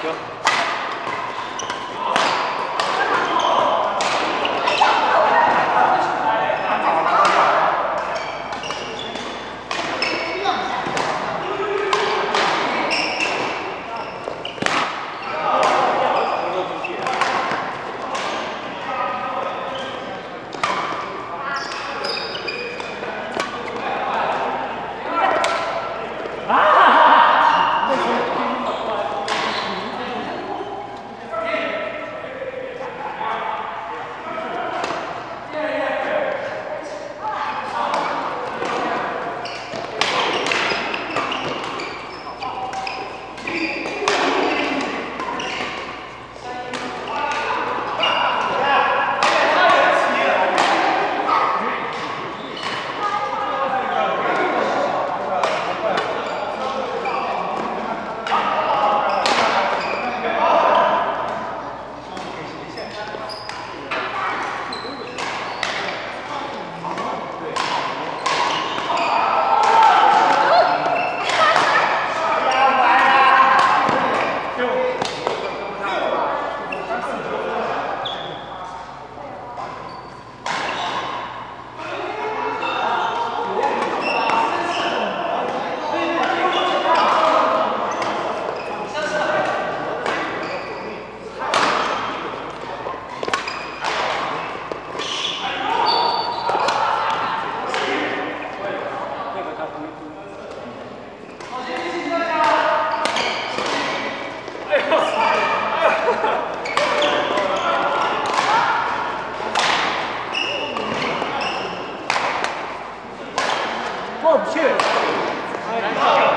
Thank. 终